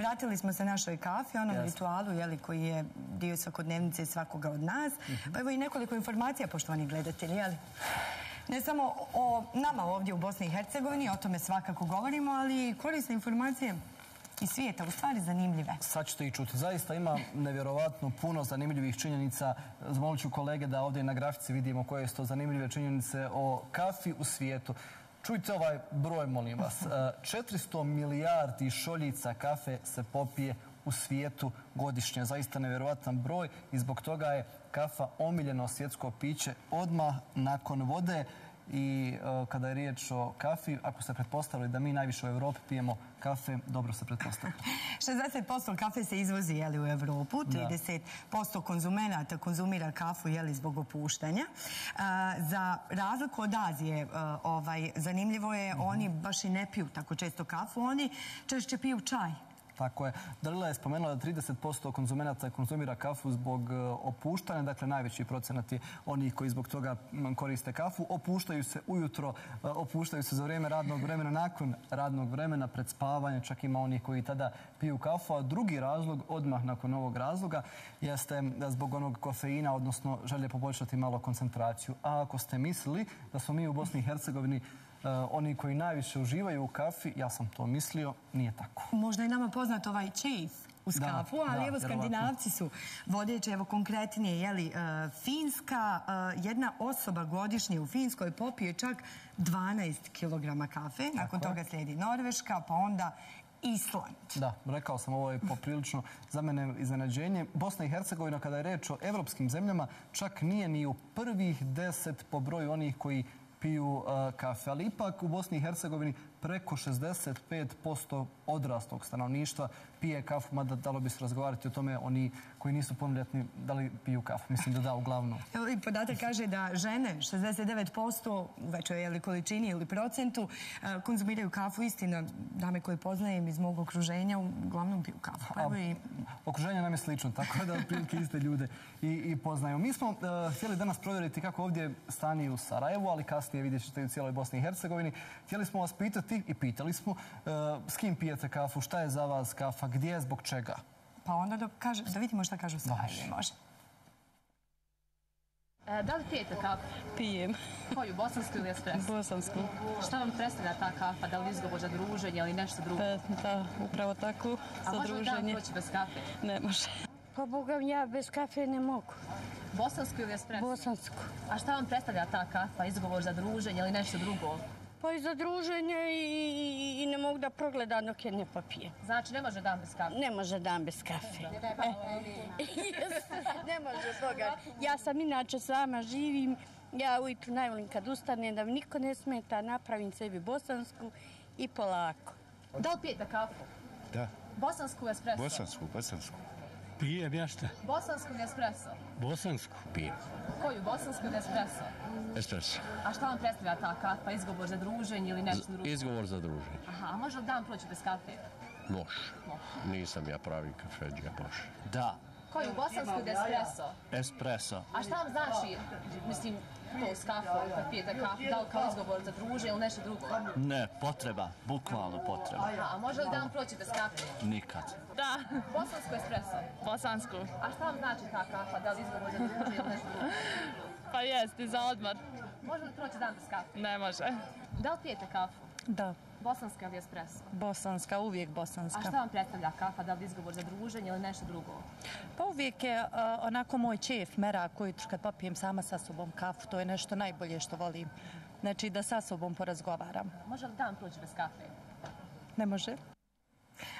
Vratili smo se našoj kafi, onom ritualu jeli, koji je dio svakodnevnice svakoga od nas. Mhm. Pa evo i nekoliko informacija, poštovani gledatelji. Jeli? Ne samo o nama ovdje u Bosni i Hercegovini, o tome svakako govorimo, ali korisne informacije i svijeta, u stvari zanimljive. Sad ćete i čuti. Zaista ima nevjerovatno puno zanimljivih činjenica. Zmolit ću kolege da ovdje na grafici vidimo koje su to zanimljive činjenice o kafi u svijetu. Čujte ovaj broj, molim vas. 400 milijardi šoljica kafe se popije u svijetu godišnje. Zaista nevjerovatan broj i zbog toga je kafa omiljeno svjetsko piće odmah nakon vode i e, kada je riječ o kafi, ako se pretpostavili da mi najviše u Evropi pijemo kafe, dobro se pretpostavili. 60% kafe se izvozi jeli, u Evropu, 30% konzumenata konzumira kafu jeli, zbog opuštanja. Za razliku od Azije, e, ovaj, zanimljivo je, mhm. oni baš i ne piju tako često kafu, oni češće piju čaj. Tako je. Dalila je spomenula da 30% konzumenata konzumira kafu zbog e, opuštanja, dakle najveći procenat je onih koji zbog toga koriste kafu. Opuštaju se ujutro, e, opuštaju se za vrijeme radnog vremena, nakon radnog vremena, pred spavanje, čak ima onih koji tada piju kafu. A drugi razlog, odmah nakon ovog razloga, jeste da zbog onog kofeina, odnosno želje poboljšati malo koncentraciju. A ako ste mislili da smo mi u Bosni i Hercegovini oni koji najviše uživaju u kafi, ja sam to mislio, nije tako. Možda je nama poznat ovaj čejf u skafu, ali evo skandinavci su vodeće, evo konkretnije, jeli, eh, Finska, eh, jedna osoba godišnje u Finskoj popije čak 12 kg kafe, nakon toga slijedi Norveška, pa onda Island. Da, rekao sam, ovo je poprilično za mene iznenađenje. Bosna i Hercegovina, kada je reč o evropskim zemljama, čak nije ni u prvih deset po broju onih koji piju kafe. Ali ipak u Bosni i Hercegovini preko 65% odrastog stanovništva pije kafu, mada dalo bi se razgovarati o tome oni koji nisu punoljetni da li piju kafu. Mislim da da, uglavnom. Evo i podatak kaže da žene 69% u većoj količini ili procentu konzumiraju kafu. Istina, dame koje poznajem iz mog okruženja, uglavnom piju kafu. Okruženje nam je slično, tako da prilike iste ljude i poznaju. Mi smo htjeli danas provjeriti kako ovdje stani u Sarajevu, ali kasnije vidjet ćete u cijeloj Bosni i Hercegovini. Htjeli smo vas pitati i pitali smo s kim pijete kafu, šta je za vas kafa, gdje je, zbog čega? Pa onda da, kaže, da vidimo šta kažu sve. Može. E, da li pijete kafu? Pijem. Koju, bosansku ili espresso? Bosansku. Šta vam predstavlja ta kafa? Da li izgovor za druženje ili nešto drugo? E, da, upravo tako, za druženje. A može li dan proći bez kafe? Ne može. Pa Boga, ja bez kafe ne mogu. Bosansku ili espresso? Bosansku. A šta vam predstavlja ta kafa? Izgovor za druženje ili nešto drugo? Pa i za druženje i, i ne mogu da progledam dok je ne popije. Znači ne može dan bez kafe? Ne može dan bez kafe. E. ne može toga. Ja sam inače s vama živim. Ja ujutru najvolim kad ustanem da mi niko ne smeta, napravim sebi bosansku i polako. Da li pijete kafu? Da. Bosansku espresso? Bosansku, bosansku. Pijem ja šta? Bosansku ili espresso? Bosansku pijem. Koju, bosansku ili espresso? Espresso. A šta vam predstavlja ta kafa? Izgovor za druženje ili nešto drugo? Izgovor za druženje. Aha, a može li dan proći bez kafe? Može. Nisam ja pravi kafeđija, može. Da. Koju, bosansku ili espresso? Espresso. A šta vam znači, mislim, to s kafom, kad pijete kafu, da li kao izgovor za druže ili nešto drugo? Ne, potreba, bukvalno potreba. Aha, a može li dan proći bez kafe? Nikad. Da. Bosansku espresso? Bosansku. A šta vam znači ta kafa, da li izgovor za druže ili nešto drugo? Pa jesti, za odmor. Može li proći dan bez kafe? Ne može. Da li pijete kafu? Da. Bosanska ili espresso? Bosanska, uvijek bosanska. A šta vam predstavlja kafa, da li izgovor za druženje ili nešto drugo? Pa uvijek je uh, onako moj čef, mera koji kad popijem sama sa sobom kafu, to je nešto najbolje što volim. Znači da sa sobom porazgovaram. Može li dan proći bez kafe? Ne može.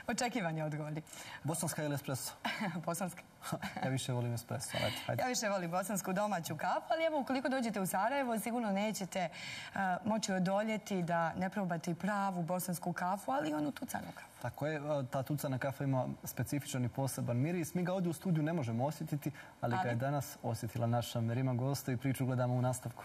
Očekivanje odgovori. Bosanska ili espresso? Bosanska. ja više volim espresso. Ajde, ajde. Ja više volim bosansku domaću kafu, ali evo, ukoliko dođete u Sarajevo, sigurno nećete uh, moći odoljeti da ne probate pravu bosansku kafu, ali i onu tucanu kafu. Tako je, ta tucana kafa ima specifičan i poseban miris. Mi ga ovdje u studiju ne možemo osjetiti, ali, ali... ga je danas osjetila naša Merima Gosta i priču gledamo u nastavku.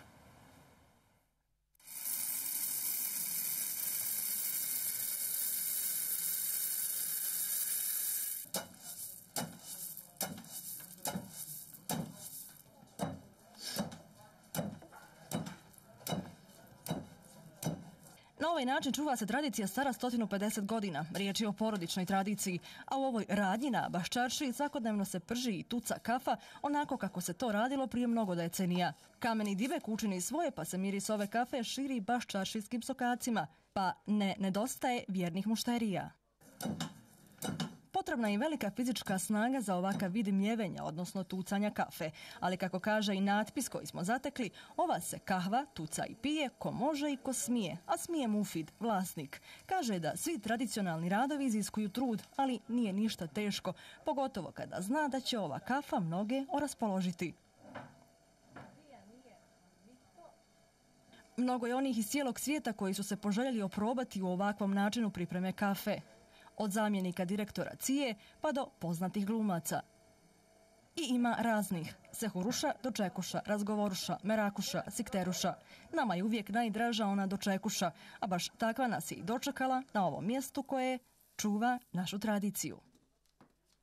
Na ovaj način čuva se tradicija stara 150 godina. Riječ je o porodičnoj tradiciji, a u ovoj radnji na Baščarši svakodnevno se prži i tuca kafa onako kako se to radilo prije mnogo decenija. Kameni divek učini svoje pa se miris ove kafe širi Baščaršijskim sokacima, pa ne nedostaje vjernih mušterija. Potrebna je velika fizička snaga za ovakav vid mljevenja, odnosno tucanja kafe. Ali kako kaže i natpis koji smo zatekli, ova se kahva tuca i pije ko može i ko smije, a smije Mufid, vlasnik. Kaže da svi tradicionalni radovi iziskuju trud, ali nije ništa teško, pogotovo kada zna da će ova kafa mnoge oraspoložiti. Mnogo je onih iz cijelog svijeta koji su se poželjeli oprobati u ovakvom načinu pripreme kafe od zamjenika direktora Cije pa do poznatih glumaca. I ima raznih, sehuruša, dočekuša, razgovoruša, merakuša, sikteruša. Nama je uvijek najdraža ona dočekuša, a baš takva nas je i dočekala na ovom mjestu koje čuva našu tradiciju.